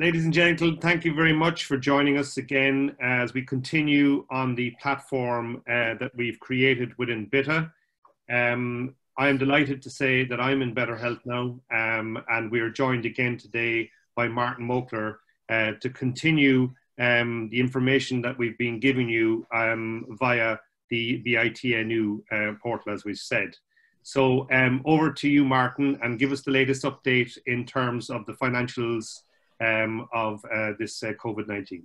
Ladies and gentlemen, thank you very much for joining us again as we continue on the platform uh, that we've created within BITA. Um, I am delighted to say that I'm in better health now, um, and we are joined again today by Martin Mockler uh, to continue um, the information that we've been giving you um, via the, the ITNU uh, portal, as we've said. So um, over to you, Martin, and give us the latest update in terms of the financials um, of uh, this uh, COVID-19?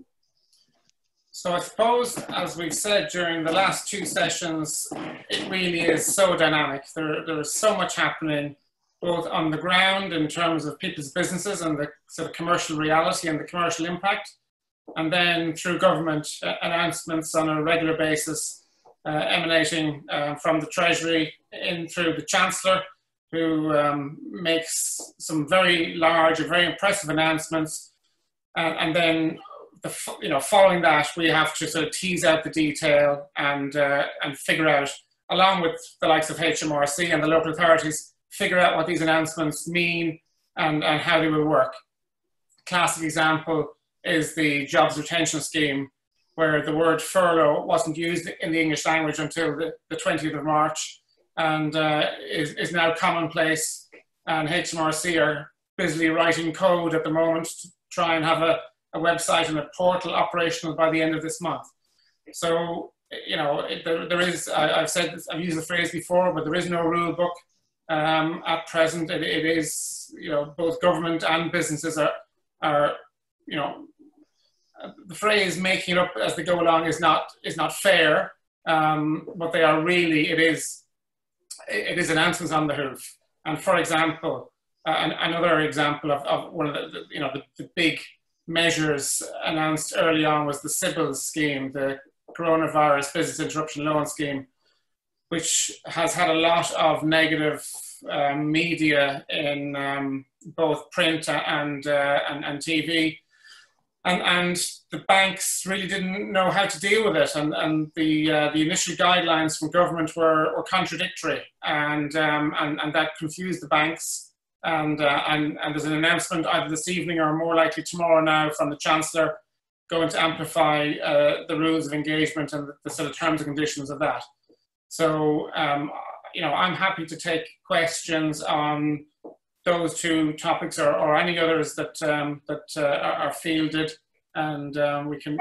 So I suppose, as we've said during the last two sessions, it really is so dynamic. There, there is so much happening, both on the ground in terms of people's businesses and the sort of commercial reality and the commercial impact, and then through government uh, announcements on a regular basis, uh, emanating uh, from the Treasury in through the Chancellor who um, makes some very large and very impressive announcements. Uh, and then, the, you know, following that, we have to sort of tease out the detail and, uh, and figure out, along with the likes of HMRC and the local authorities, figure out what these announcements mean and, and how they will work. Classic example is the jobs retention scheme, where the word furlough wasn't used in the English language until the, the 20th of March and uh, is, is now commonplace. And HMRC are busily writing code at the moment to try and have a, a website and a portal operational by the end of this month. So, you know, there, there is, I, have said, this, I've used the phrase before, but there is no rule book um, at present. It, it is, you know, both government and businesses are, are, you know, the phrase making it up as they go along is not, is not fair, um, but they are really, it is it is announcements on the hoof. And for example, uh, another example of, of one of the, the you know the, the, big measures announced early on was the CBILS scheme, the Coronavirus Business Interruption Loan Scheme, which has had a lot of negative um, media in um, both print and, uh, and, and TV and, and the banks really didn't know how to deal with it. And, and the, uh, the initial guidelines from government were, were contradictory, and, um, and, and that confused the banks. And, uh, and, and there's an announcement either this evening or more likely tomorrow now from the Chancellor going to amplify uh, the rules of engagement and the, the, sort of terms and conditions of that. So, um, you know, I'm happy to take questions on those two topics or, or any others that um, that uh, are fielded, and um, we can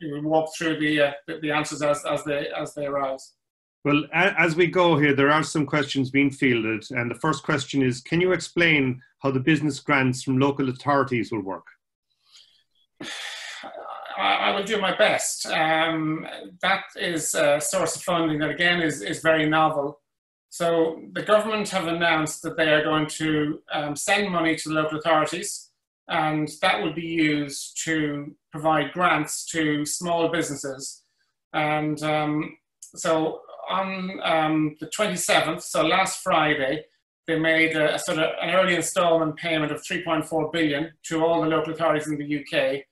we walk through the, uh, the answers as, as they as they arise. Well, as we go here, there are some questions being fielded, and the first question is: Can you explain how the business grants from local authorities will work? I, will do my best. Um, that is a source of funding that again is, is very novel. So the government have announced that they are going to um, send money to the local authorities, and that will be used to provide grants to small businesses. And um, so on um, the 27th, so last Friday, they made a, a, sort of an early installment payment of 3.4 billion to all the local authorities in the UK,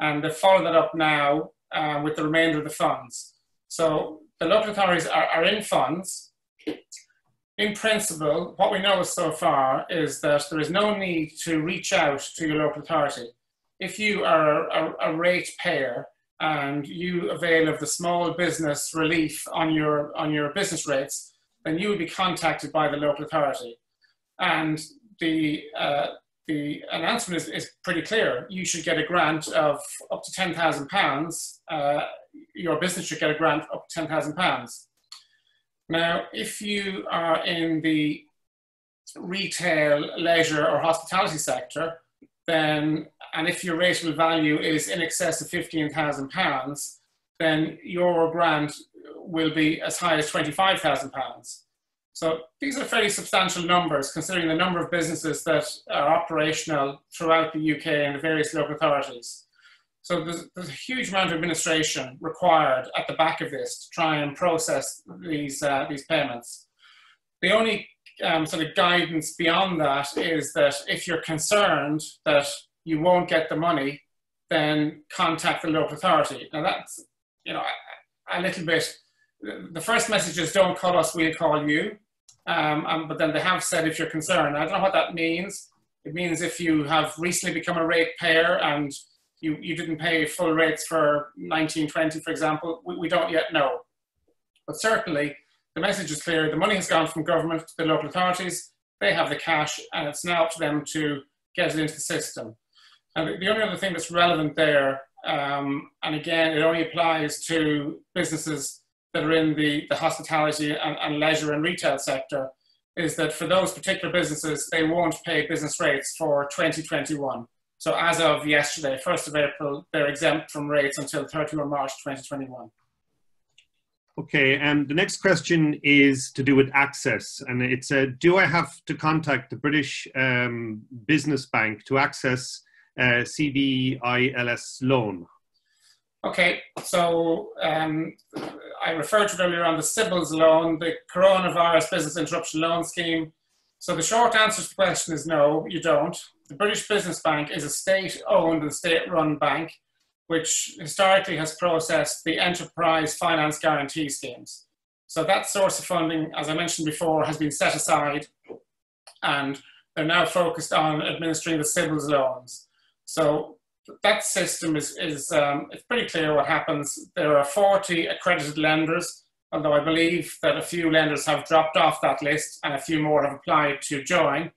and they followed that up now uh, with the remainder of the funds. So the local authorities are, are in funds in principle, what we know so far is that there is no need to reach out to your local authority. If you are a, a rate payer and you avail of the small business relief on your, on your business rates, then you will be contacted by the local authority. And the, uh, the announcement is, is pretty clear. You should get a grant of up to £10,000. Uh, your business should get a grant up to £10,000. Now, if you are in the retail, leisure, or hospitality sector, then, and if your rateable value is in excess of £15,000, then your grant will be as high as £25,000. So these are fairly substantial numbers considering the number of businesses that are operational throughout the UK and the various local authorities. So there's, there's, a huge amount of administration required at the back of this to try and process these, uh, these payments. The only um, sort of guidance beyond that is that if you're concerned that you won't get the money, then contact the local authority. Now that's, you know, a, a little bit, the first message is don't call us, we'll call you. Um, um, but then they have said if you're concerned. I don't know what that means It means if you have recently become a ratepayer and you, you didn't pay full rates for 1920, for example, we, we don't yet know. But certainly, the message is clear. The money has gone from government to the local authorities. They have the cash, and it's now up to them to get it into the system. And the only other thing that's relevant there, um, and again, it only applies to businesses that are in the, the hospitality and, and leisure and retail sector, is that for those particular businesses, they won't pay business rates for 2021. So as of yesterday, 1st of April, they're exempt from rates until 31 March 2021. Okay, and the next question is to do with access, and it's uh, do I have to contact the British um, Business Bank to access uh, CBILS loan? Okay, so um, I referred to it earlier on the CBILS loan, the Coronavirus Business Interruption Loan Scheme. So the short answer to the question is no, you don't. The British Business Bank is a state-owned and state-run bank which historically has processed the enterprise finance guarantee schemes. So that source of funding, as I mentioned before, has been set aside and they're now focused on administering the CBILS loans. So that system is, is um, it's pretty clear what happens. There are 40 accredited lenders, although I believe that a few lenders have dropped off that list and a few more have applied to join.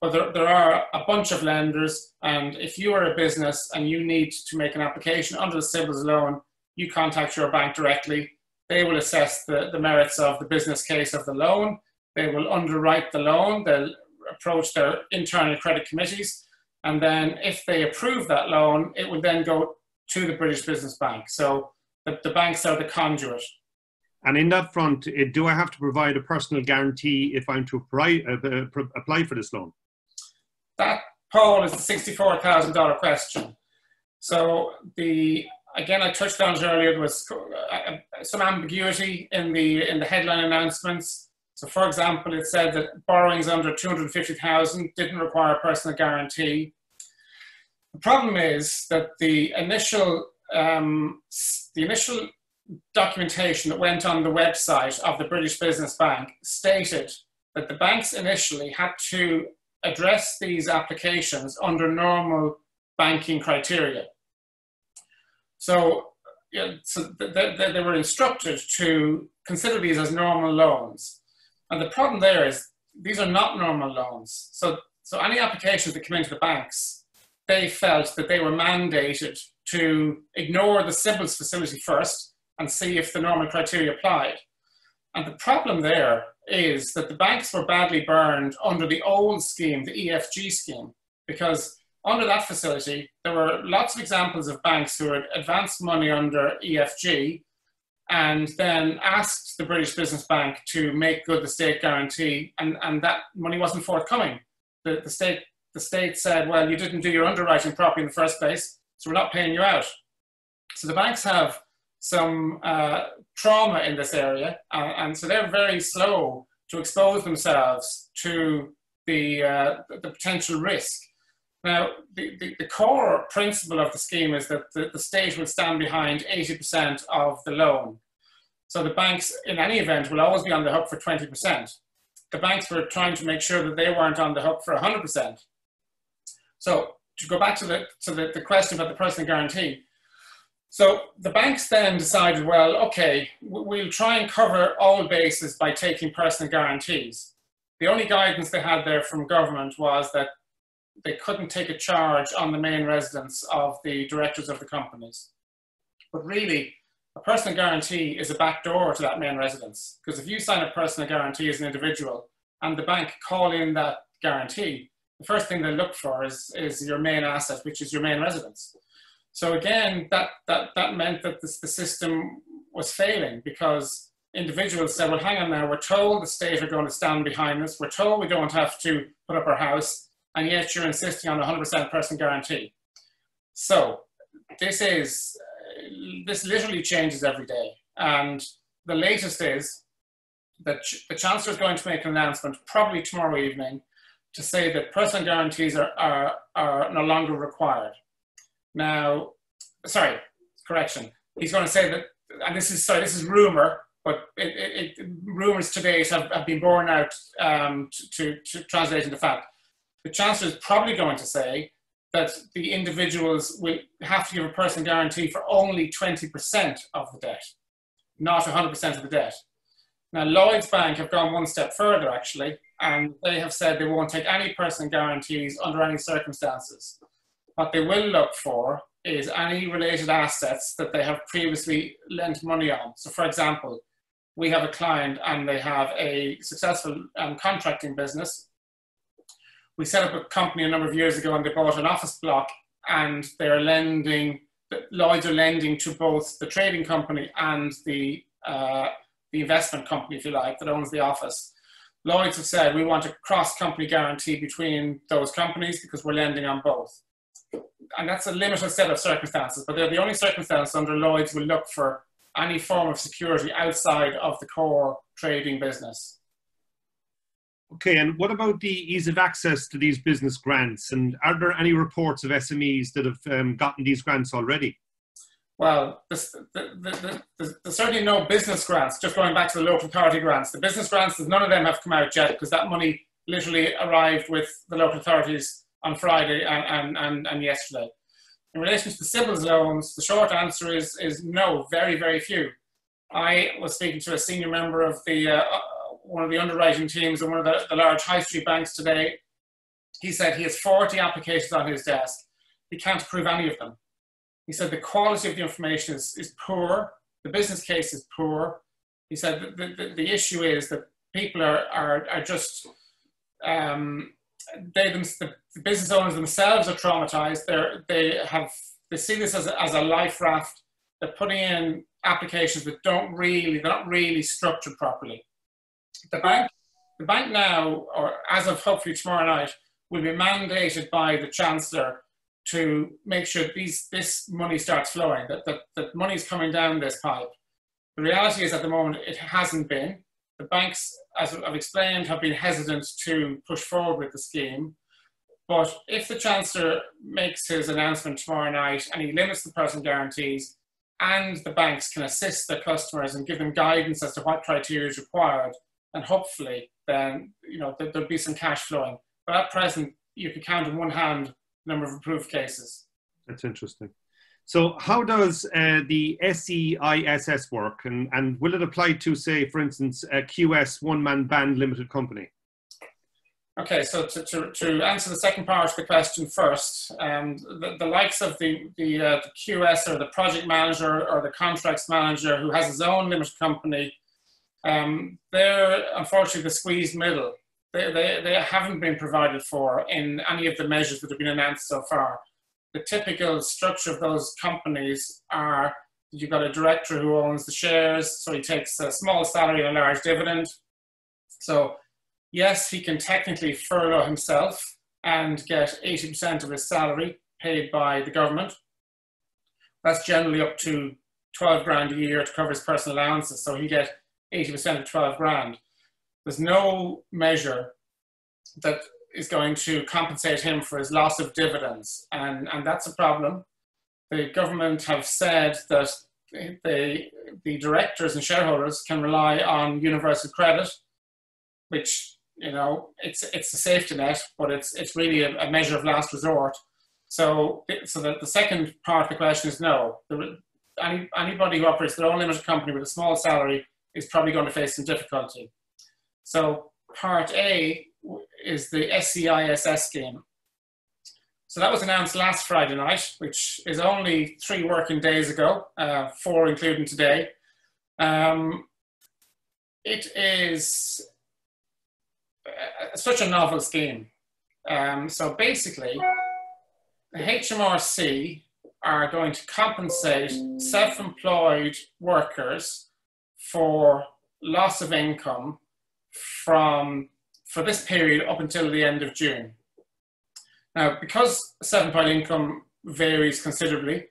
But there, there are a bunch of lenders, and if you are a business and you need to make an application under the CBILS loan, you contact your bank directly. They will assess the, the merits of the business case of the loan. They will underwrite the loan. They'll approach their internal credit committees. And then if they approve that loan, it will then go to the British Business Bank. So the, the banks are the conduit. And in that front, do I have to provide a personal guarantee if I'm to apply, uh, apply for this loan? that poll is the $64,000 question. So the again, I touched on it earlier. There was uh, uh, some ambiguity in the in the headline announcements. So, for example, it said that borrowings under 250,000 didn't require a personal guarantee. The problem is that the initial um, the initial documentation that went on the website of the British Business Bank stated that the banks initially had to address these applications under normal banking criteria. So, yeah, so they, were instructed to consider these as normal loans. And the problem there is these are not normal loans. So, so any applications that come into the banks, they felt that they were mandated to ignore the CBILS facility first and see if the normal criteria applied. And the problem there is that the banks were badly burned under the old scheme, the EFG scheme, because under that facility, there were lots of examples of banks who had advanced money under EFG and then asked the British Business Bank to make good the state guarantee, and, and that money wasn't forthcoming. The, the, state, the state said, well, you didn't do your underwriting properly in the first place, so we're not paying you out. So the banks have some uh, trauma in this area, uh, and so they're very slow to expose themselves to the, uh, the potential risk. Now, the, the, the, core principle of the scheme is that the, the state will stand behind 80% of the loan. So the banks, in any event, will always be on the hook for 20%. The banks were trying to make sure that they weren't on the hook for 100%. So to go back to the, to the, the question about the personal guarantee, so the banks then decided, well, okay, we'll try and cover all bases by taking personal guarantees. The only guidance they had there from government was that they couldn't take a charge on the main residence of the directors of the companies. But really, a personal guarantee is a backdoor to that main residence. Because if you sign a personal guarantee as an individual and the bank call in that guarantee, the first thing they look for is, is your main asset, which is your main residence. So again, that, that, that meant that this, the system was failing because individuals said, well, hang on now, we're told the state are going to stand behind us. We're told we don't have to put up our house, and yet you're insisting on a 100% person guarantee. So this is, this literally changes every day. And the latest is that the Chancellor is going to make an announcement probably tomorrow evening to say that personal guarantees are, are, are no longer required. Now, sorry, correction. He's going to say that, and this is sorry, this is rumor, but it, it, it, rumors today have, have been borne out um, to, to, to translate into fact. the Chancellor is probably going to say that the individuals will have to give a personal guarantee for only 20% of the debt, not 100% of the debt. Now, Lloyds Bank have gone one step further, actually, and they have said they won't take any personal guarantees under any circumstances. What they will look for is any related assets that they have previously lent money on. So, for example, we have a client and they have a successful um, contracting business we set up a company a number of years ago and they bought an office block and they're lending, Lloyds are lending to both the trading company and the, uh, the investment company, if you like, that owns the office. Lloyds have said we want a cross company guarantee between those companies because we're lending on both. And that's a limited set of circumstances, but they're the only circumstance under Lloyds will look for any form of security outside of the core trading business. Okay, and what about the ease of access to these business grants? And are there any reports of SMEs that have um, gotten these grants already? Well, there's, there's, certainly no business grants, just going back to the local authority grants. The business grants, none of them have come out yet because that money literally arrived with the local authorities on Friday and, and, and, and yesterday. In relation to the CBILS loans, the short answer is, is no, very, very few. I was speaking to a senior member of the uh, one of the underwriting teams in one of the, the large high street banks today. He said he has 40 applications on his desk. He can't approve any of them. He said the quality of the information is, is poor, the business case is poor. He said the, the, the issue is that people are, are, are just, um, they, the business owners themselves are traumatized. They're, they have, they see this as a, as a life raft. They're putting in applications that don't really, they're not really structured properly the bank, the bank now, or as of hopefully tomorrow night, will be mandated by the chancellor to make sure these this money starts flowing, that, that, that money is coming down this pipe. The reality is at the moment it hasn't been. The banks, as I've explained, have been hesitant to push forward with the scheme. But if the Chancellor makes his announcement tomorrow night and he limits the personal guarantees and the banks can assist their customers and give them guidance as to what criteria is required, and hopefully then you know there, will be some cash flowing. But at present, you can count on one hand the number of approved cases. That's interesting. So, how does uh, the SEISS work, and, and will it apply to, say, for instance, a QS one man band limited company? Okay, so to, to, to, answer the second part of the question first, um, the, the likes of the, the, uh, the QS or the project manager or the contracts manager who has his own limited company um, they're unfortunately the squeezed middle. They, they, they haven't been provided for in any of the measures that have been announced so far. The typical structure of those companies are you've got a director who owns the shares, so he takes a small salary and a large dividend. So, yes, he can technically furlough himself and get 80% of his salary paid by the government. That's generally up to 12 grand a year to cover his personal allowances. So he get 80% of 12 grand. There's no measure that is going to compensate him for his loss of dividends. And, and that's a problem. The government have said that they, the directors and shareholders can rely on universal credit, which, you know, it's, it's a safety net, but it's, it's really a, a measure of last resort. So, so the, the second part of the question is no. The, any, anybody who operates their own limited company with a small salary is probably going to face some difficulty. So part A is the SEISS scheme. So that was announced last Friday night, which is only three working days ago, uh, four including today. Um, it is uh, such a novel scheme. Um, so basically, the HMRC are going to compensate self-employed workers for loss of income from for this period up until the end of June. Now, because self-employed income varies considerably,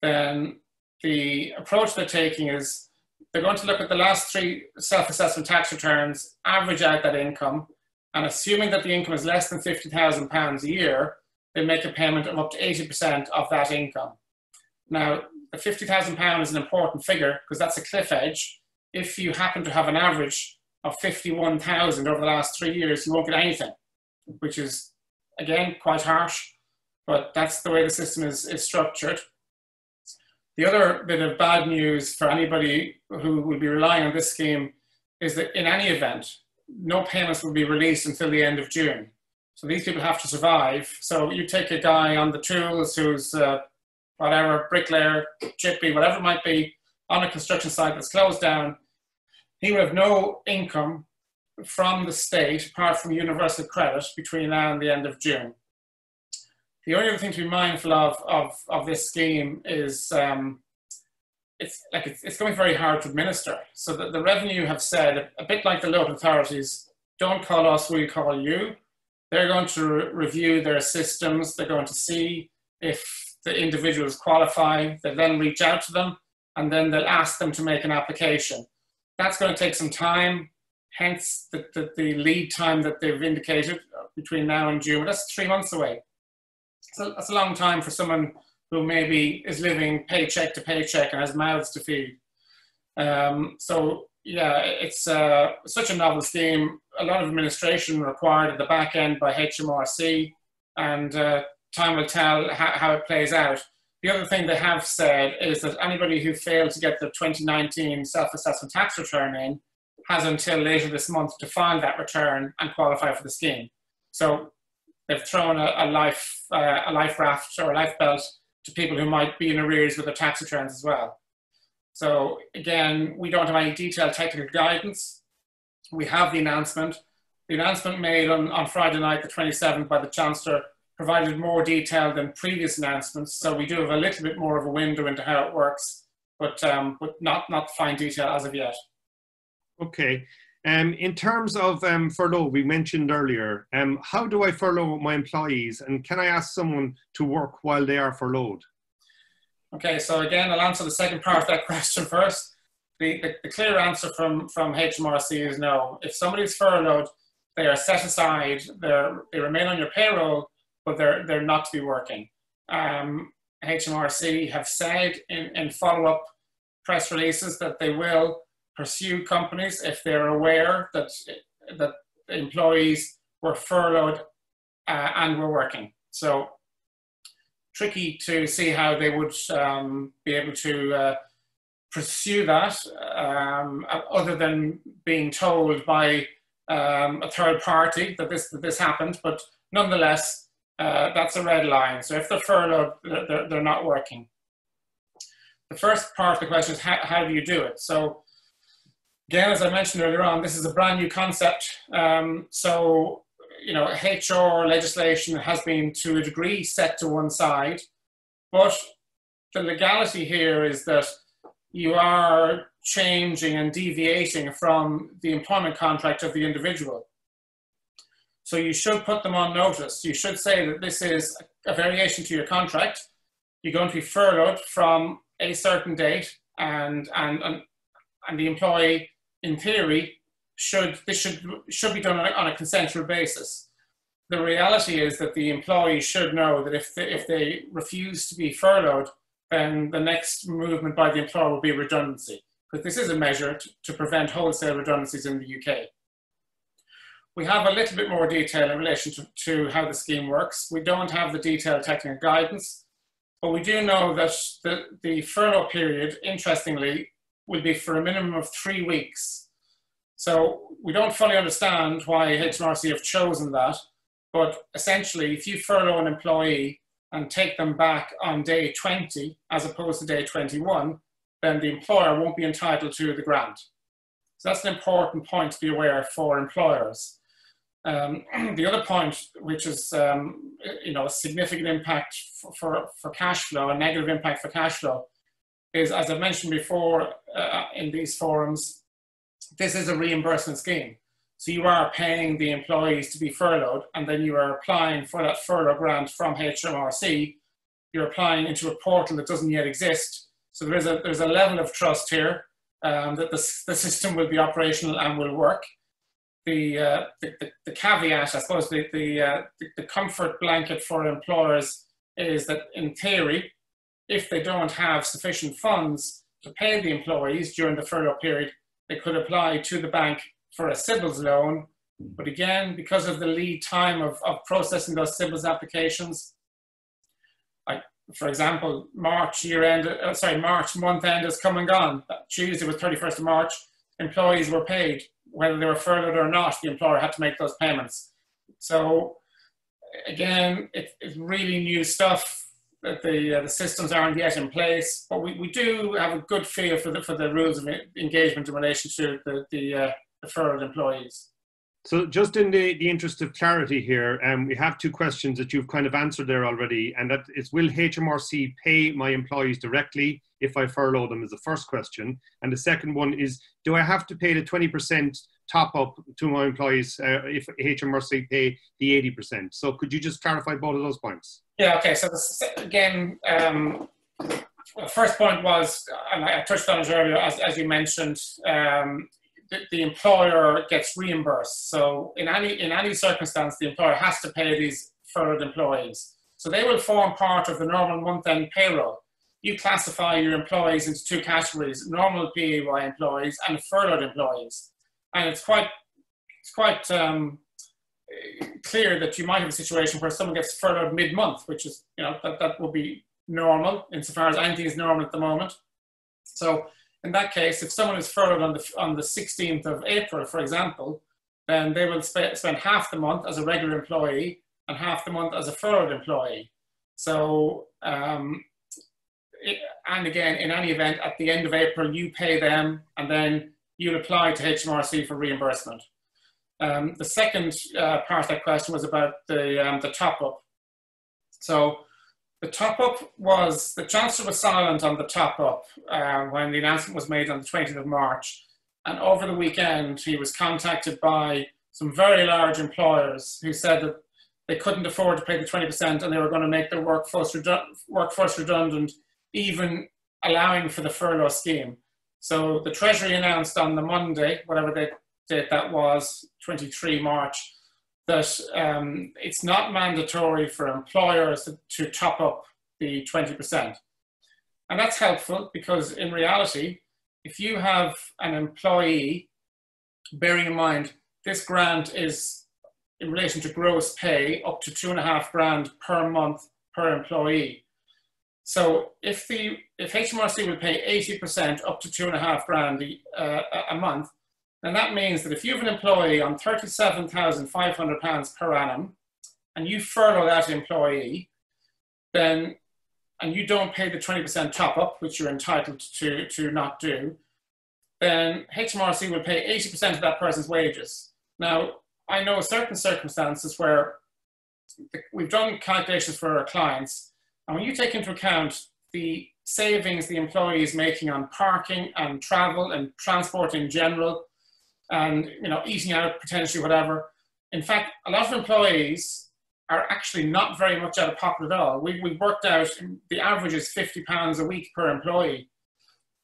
then the approach they're taking is they're going to look at the last three self-assessment tax returns, average out that income, and assuming that the income is less than £50,000 a year, they make a payment of up to 80% of that income. Now, the £50,000 is an important figure because that's a cliff edge if you happen to have an average of 51,000 over the last three years, you won't get anything, which is again, quite harsh, but that's the way the system is, is structured. The other bit of bad news for anybody who will be relying on this scheme is that in any event, no payments will be released until the end of June. So these people have to survive. So you take a guy on the tools who's uh, whatever, bricklayer, chippy, whatever it might be, on a construction site that's closed down, he will have no income from the state apart from universal credit between now and the end of June. The only other thing to be mindful of of, of this scheme is um, it's like it's, it's going very hard to administer. So that the revenue have said a bit like the local authorities, don't call us, we'll call you. They're going to re- review their systems. They're going to see if the individuals qualify. They then reach out to them, and then they'll ask them to make an application. That's going to take some time. Hence the, the, the lead time that they've indicated between now and June. That's three months away. So that's a long time for someone who maybe is living paycheck to paycheck and has mouths to feed. Um, so yeah, it's uh, such a novel scheme. A lot of administration required at the back end by HMRC, and uh, time will tell how, how, it plays out. The other thing they have said is that anybody who failed to get the 2019 self-assessment tax return in has until later this month to file that return and qualify for the scheme. So they've thrown a, a life uh, a life raft or a life belt to people who might be in arrears with their tax returns as well. So again, we don't have any detailed technical guidance. We have the announcement. The announcement made on, on Friday night, the 27th, by the Chancellor provided more detail than previous announcements. So we do have a little bit more of a window into how it works, but, um, but not, not fine detail as of yet. Okay. Um, in terms of um, furlough, we mentioned earlier, um, how do I furlough my employees and can I ask someone to work while they are furloughed? Okay, so again, I'll answer the second part of that question first. The, the, the clear answer from, from HMRC is no. If somebody's furloughed, they are set aside, they remain on your payroll, but they're, they're not to be working. Um, HMRC have said in, in follow up press releases that they will pursue companies if they're aware that, that employees were furloughed uh, and were working. So tricky to see how they would um, be able to uh, pursue that um, other than being told by um, a third party that this, that this happened. But nonetheless, uh, that's a red line. So if they're furloughed, they're, they're not working. The first part of the question is how, how do you do it? So Again, as I mentioned earlier on, this is a brand new concept. Um, so, you know, HR legislation has been to a degree set to one side, but the legality here is that you are changing and deviating from the employment contract of the individual. So you should put them on notice. You should say that this is a variation to your contract. You're going to be furloughed from a certain date and, and, and, and the employee in theory, should this should should be done on a, on a consensual basis. The reality is that the employee should know that if they, if they refuse to be furloughed, then the next movement by the employer will be redundancy, because this is a measure to, to prevent wholesale redundancies in the UK. We have a little bit more detail in relation to, to how the scheme works. We don't have the detailed technical guidance, but we do know that the, the furlough period, interestingly, will be for a minimum of three weeks. So we don't fully understand why HMRC have chosen that, but essentially, if you furlough an employee and take them back on day 20 as opposed to day 21, then the employer won't be entitled to the grant. So that's an important point to be aware of for employers. Um, the other point, which is um, you know a significant impact for, for, for cash flow, a negative impact for cash flow, is, as I mentioned before uh, in these forums, this is a reimbursement scheme. So you are paying the employees to be furloughed, and then you are applying for that furlough grant from HMRC. You're applying into a portal that doesn't yet exist. So there is a, there's a level of trust here um, that the, the system will be operational and will work. The, uh, the, the, caveat, I suppose, the, the, uh, the, comfort blanket for employers is that in theory, if they don't have sufficient funds to pay the employees during the furlough period, they could apply to the bank for a CBILS loan But again, because of the lead time of, of processing those CBILS applications, like for example, March year end, uh, sorry, March month end has come and gone. Tuesday was 31st of March. Employees were paid, whether they were furloughed or not, the employer had to make those payments. So again, it, it's really new stuff that the, uh, the systems aren't yet in place, but we, we do have a good feel for the, for the rules of engagement in relation to the, the, uh, the furloughed employees. So just in the, the interest of clarity here, um, we have two questions that you've kind of answered there already, and that is, will HMRC pay my employees directly if I furlough them is the first question. And the second one is, do I have to pay the 20% top up to my employees uh, if HMRC pay the 80%? So could you just clarify both of those points? Yeah, okay. So again, um, the first point was, and I touched on it earlier, as, as you mentioned, um, the, employer gets reimbursed. So in any, in any circumstance, the employer has to pay these furloughed employees. So they will form part of the normal month-end payroll. You classify your employees into two categories, normal PAY employees and furloughed employees. And it's quite, it's quite um, clear that you might have a situation where someone gets furloughed mid-month, which is, you know, that, that would be normal insofar as anything is normal at the moment. So in that case, if someone is furloughed on the, on the 16th of April, for example, then they will sp spend half the month as a regular employee and half the month as a furloughed employee. So, um, it, and again, in any event, at the end of April, you pay them and then you'll apply to HMRC for reimbursement. Um, the second uh, part of that question was about the, um, the top up. So the top up was, the Chancellor was silent on the top up uh, when the announcement was made on the 20th of March. And over the weekend, he was contacted by some very large employers who said that they couldn't afford to pay the 20% and they were going to make their workforce, redu workforce redundant, even allowing for the furlough scheme. So the Treasury announced on the Monday, whatever date that was, 23 March, that um, it's not mandatory for employers to, to top up the 20%. And that's helpful because in reality, if you have an employee, bearing in mind this grant is in relation to gross pay up to two and a half grand per month per employee. So if the if HMRC will pay 80% up to two and a half grand uh, a month, then that means that if you have an employee on £37,500 per annum and you furlough that employee, then and you don't pay the 20% top up, which you're entitled to, to not do, then HMRC will pay 80% of that person's wages. Now, I know certain circumstances where we've done calculations for our clients, and when you take into account the savings the employee is making on parking and travel and transport in general, and you know eating out potentially whatever. In fact, a lot of employees are actually not very much out of pocket at all. We, we worked out the average is 50 pounds a week per employee.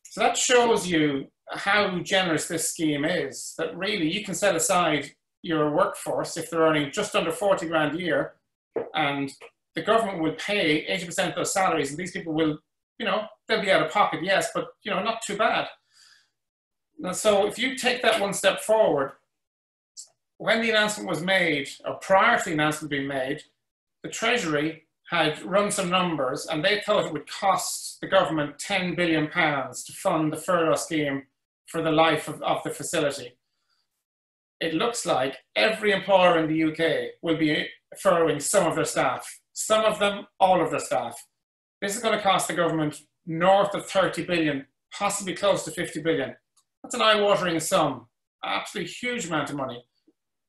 So that shows you how generous this scheme is, that really you can set aside your workforce if they're earning just under 40 grand a year and the government will pay 80% of those salaries and these people will, you know, they'll be out of pocket, yes, but, you know, not too bad. So if you take that one step forward, when the announcement was made, or prior to the announcement being made, the Treasury had run some numbers and they thought it would cost the government 10 billion pounds to fund the furlough scheme for the life of, of the facility. It looks like every employer in the UK will be furloughing some of their staff, some of them, all of their staff. This is going to cost the government north of 30 billion, possibly close to 50 billion. That's an eye-watering sum, absolutely huge amount of money.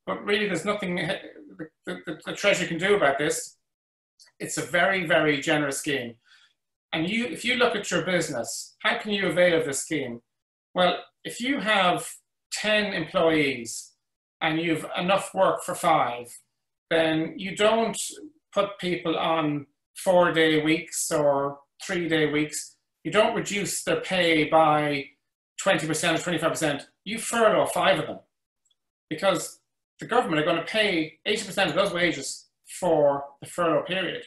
But really, there's nothing the, the, the Treasury can do about this. It's a very, very generous scheme. And you, if you look at your business, how can you avail of this scheme? Well, if you have 10 employees and you've enough work for five, then you don't put people on four day weeks or three day weeks. You don't reduce their pay by 20% or 25%, you furlough five of them because the government are going to pay 80% of those wages for the furlough period.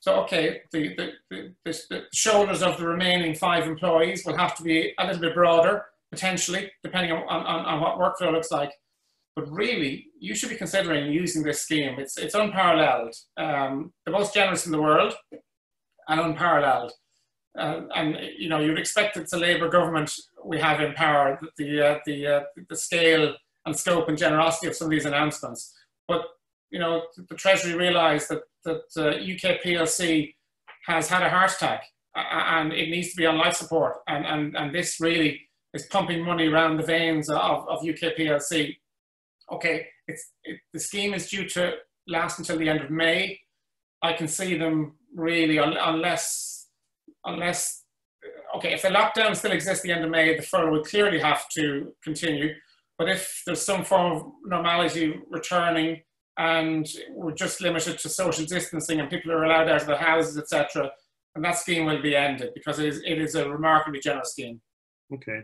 So, okay, the, the, the, the, shoulders of the remaining five employees will have to be a little bit broader, potentially, depending on, on, on what workflow looks like. But really, you should be considering using this scheme. It's, it's unparalleled, um, the most generous in the world and unparalleled. Uh, and you know you'd expect it's a Labour government we have in power, the uh, the uh, the scale and scope and generosity of some of these announcements. But you know the Treasury realised that that UK uh, PLC has had a heart attack and it needs to be on life support, and and and this really is pumping money around the veins of, of UK PLC. Okay, it's it, the scheme is due to last until the end of May. I can see them really unless unless, okay, if the lockdown still exists the end of May, the furlough will clearly have to continue. But if there's some form of normality returning and we're just limited to social distancing and people are allowed out of their houses, etc., and that scheme will be ended because it is, it is a remarkably generous scheme. Okay.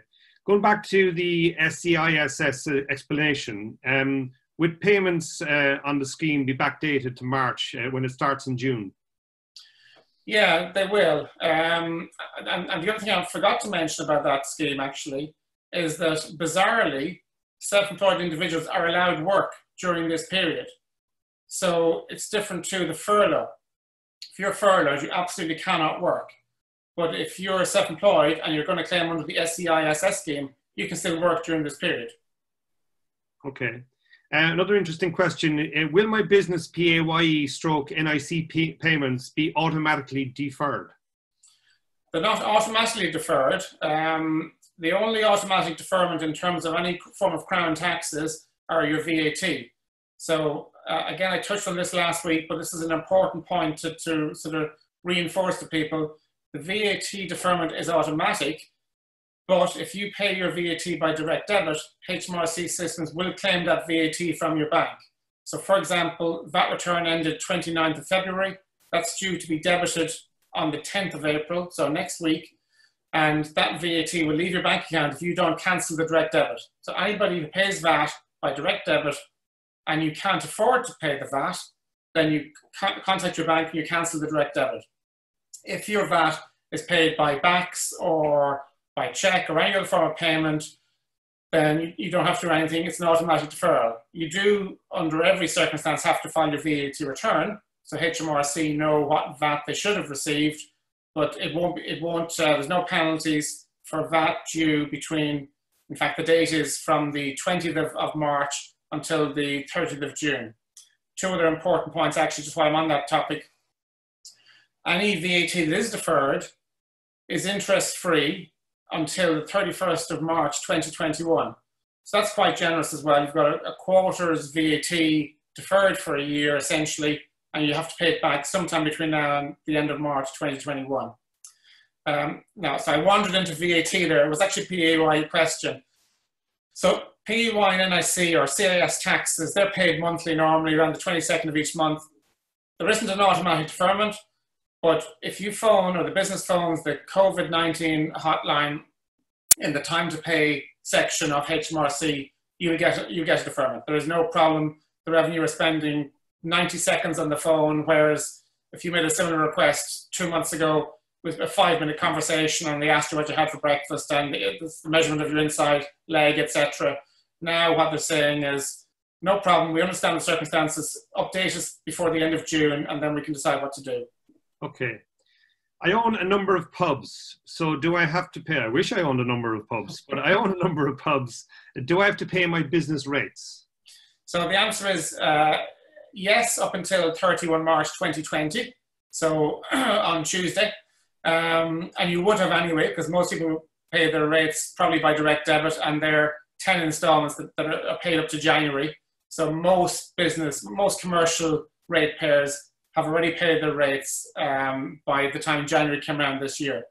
Going back to the SEISS uh, explanation, um, would payments uh, on the scheme be backdated to March uh, when it starts in June? Yeah, they will. Um, and, and, the other thing I forgot to mention about that scheme actually is that bizarrely, self-employed individuals are allowed work during this period. So it's different to the furlough. If you're furloughed, you absolutely cannot work. But if you're self-employed and you're going to claim under the SEISS scheme, you can still work during this period. Okay. Uh, another interesting question, uh, will my business PAYE stroke NIC payments be automatically deferred? They're not automatically deferred. Um, the only automatic deferment in terms of any form of crown taxes are your VAT. So uh, again, I touched on this last week, but this is an important point to, to sort of reinforce to people. The VAT deferment is automatic, but if you pay your VAT by direct debit, HMRC systems will claim that VAT from your bank. So for example, VAT return ended 29th of February. That's due to be debited on the 10th of April, so next week. And that VAT will leave your bank account if you don't cancel the direct debit. So anybody who pays VAT by direct debit and you can't afford to pay the VAT, then you contact your bank and you cancel the direct debit. If your VAT is paid by BACS or by check or any other form of payment, then you, don't have to do anything. It's an automatic deferral. You do, under every circumstance, have to file your VAT return. So HMRC know what VAT they should have received, but it won't. It won't. Uh, there's no penalties for VAT due between. In fact, the date is from the 20th of, of March until the 30th of June. Two other important points, actually, just while I'm on that topic. Any VAT that is deferred is interest free until the 31st of March 2021. So that's quite generous as well. You've got a, a quarter's VAT deferred for a year essentially, and you have to pay it back sometime between now and the end of March 2021. Um, now, so I wandered into VAT there. It was actually a PAY question. So PAY and NIC or CIS taxes, they're paid monthly normally around the 22nd of each month. There isn't an automatic deferment. But if you phone or the business phones the COVID 19 hotline in the time to pay section of HMRC, you get, you get a deferment. There is no problem. The revenue is spending 90 seconds on the phone, whereas if you made a similar request two months ago with a five minute conversation and they asked you what you had for breakfast and the, the measurement of your inside leg, etc. Now what they're saying is, no problem, we understand the circumstances, update us before the end of June and then we can decide what to do. Okay. I own a number of pubs, so do I have to pay? I wish I owned a number of pubs, but I own a number of pubs. Do I have to pay my business rates? So the answer is uh, yes, up until 31 March 2020, so on Tuesday. Um, and you would have anyway, because most people pay their rates probably by direct debit, and they're 10 installments that, that are paid up to January. So most business, most commercial rate payers have already paid their rates um, by the time January came around this year.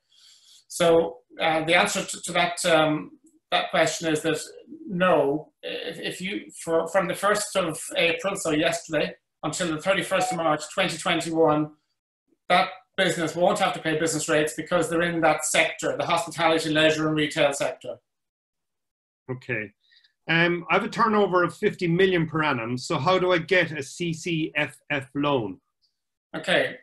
So uh, the answer to, to that um, that question is that no. If, if, you for from the first of April, so yesterday, until the thirty first of March, twenty twenty one, that business won't have to pay business rates because they're in that sector, the hospitality, leisure, and retail sector. Okay. Um, I have a turnover of 50 million per annum. So how do I get a CCFF loan? Okay,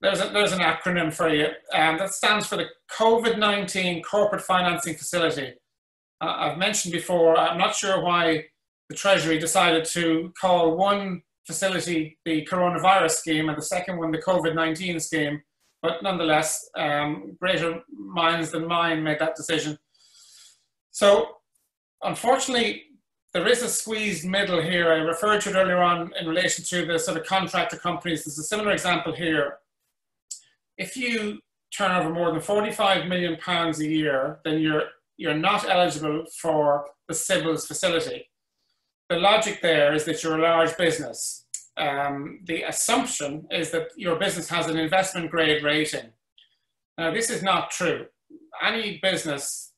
there's, a, there's an acronym for you. Um, that stands for the COVID-19 Corporate Financing Facility. Uh, I've mentioned before, I'm not sure why the Treasury decided to call one facility the coronavirus scheme and the second one the COVID 19 scheme. But nonetheless, um, greater minds than mine made that decision. So, unfortunately, there is a squeezed middle here. I referred to it earlier on in relation to the sort of contractor companies. There's a similar example here. If you turn over more than 45 million pounds a year, then you're you're not eligible for the CBILS facility. The logic there is that you're a large business. Um, the assumption is that your business has an investment grade rating. Now, this is not true. Any business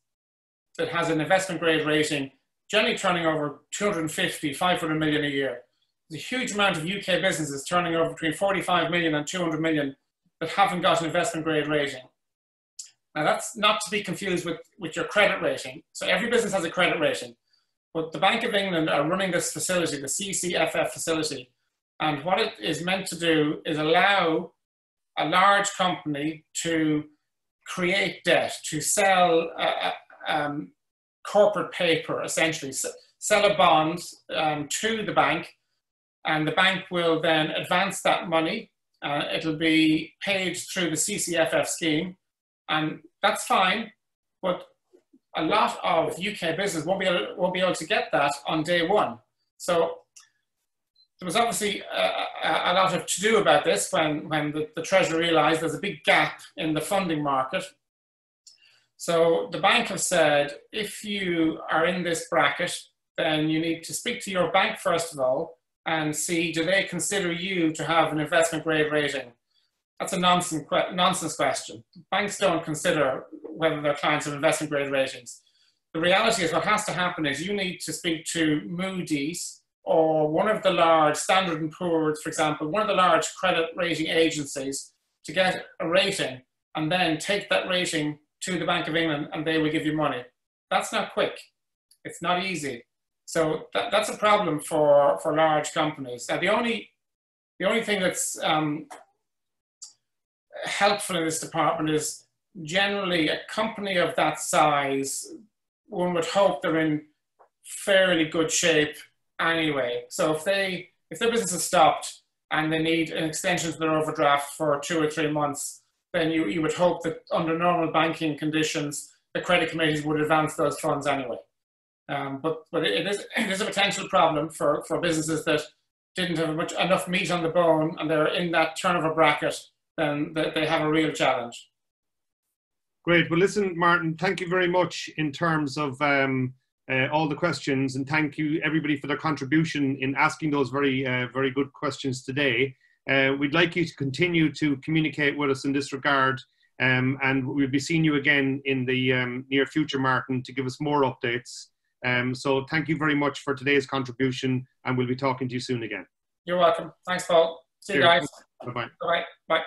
that has an investment grade rating generally turning over 250, 500 million a year. There's a huge amount of UK businesses turning over between 45 million and 200 million that haven't got an investment grade rating. Now that's not to be confused with, with your credit rating. So every business has a credit rating, but the Bank of England are running this facility, the CCFF facility. And what it is meant to do is allow a large company to create debt, to sell uh, um, corporate paper, essentially, sell a bond um, to the bank, and the bank will then advance that money. Uh, it'll be paid through the CCFF scheme, and that's fine, but a lot of UK business won't be able, won't be able to get that on day one. So there was obviously a, a, a lot of to do about this when, when the, the Treasury realised there's a big gap in the funding market so the bank have said, if you are in this bracket, then you need to speak to your bank first of all and see do they consider you to have an investment grade rating. That's a nonsense, nonsense question. Banks don't consider whether their clients have investment grade ratings. The reality is what has to happen is you need to speak to Moody's or one of the large Standard & Poor's, for example, one of the large credit rating agencies to get a rating and then take that rating to the Bank of England and they will give you money. That's not quick. It's not easy. So that, that's a problem for, for large companies. Now, the only, the only thing that's um, helpful in this department is generally a company of that size, one would hope they're in fairly good shape anyway. So if they if their business is stopped and they need an extension to their overdraft for two or three months, then you, you would hope that under normal banking conditions, the credit committees would advance those funds anyway. Um, but but it is, it is a potential problem for, for businesses that didn't have much, enough meat on the bone and they're in that turnover bracket, then they, they have a real challenge. Great. Well, listen, Martin, thank you very much in terms of um, uh, all the questions, and thank you everybody for their contribution in asking those very, uh, very good questions today. Uh, we'd like you to continue to communicate with us in this regard, um, and we'll be seeing you again in the um, near future, Martin, to give us more updates. Um, so thank you very much for today's contribution, and we'll be talking to you soon again. You're welcome. Thanks, Paul. See you guys. Bye-bye. Bye-bye. Bye.